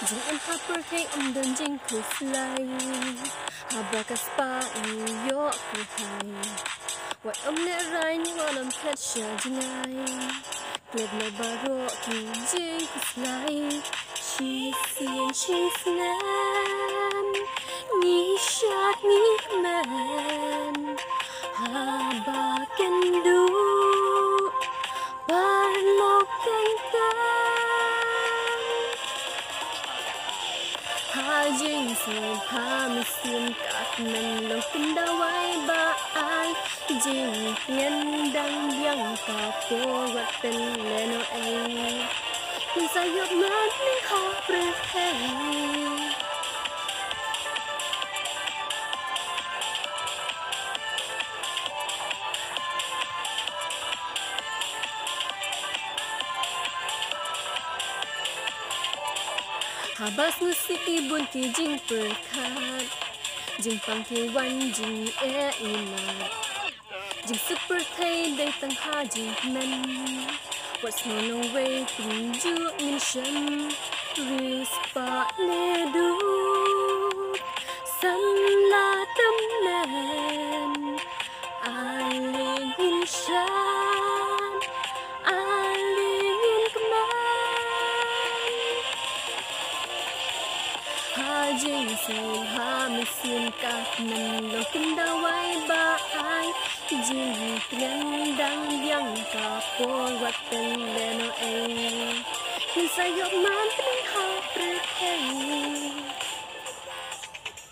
Jing em ha per kay om don jing ku slay Ha ka spa i yo ku hai Wat om ne rai ni wa lam pet sha jing ai Gled me baro ki jing ku slay Chi sien chi slam Ni shat ni man ហើយយើងស្នេហាមិនស្ទៀមកាត់មិនលោកគំដៅឲ្យបាអាយយើងមានដឹងយ៉ាងក៏ពូវត្តពេលលែនអីមិនសាយប់មកនឹងខោព្រះហេ Habas nu city bun ki jing per khat Jing pang ki wan jing e ina Jing super thay day tang ha jing men. What's no no way min shem Real spa ne dây dây ha mi xin ta nằm lo kinh đau vai ba ai dì tiếng đang giang cả phố vật tình lên ở em khi say giọt mắt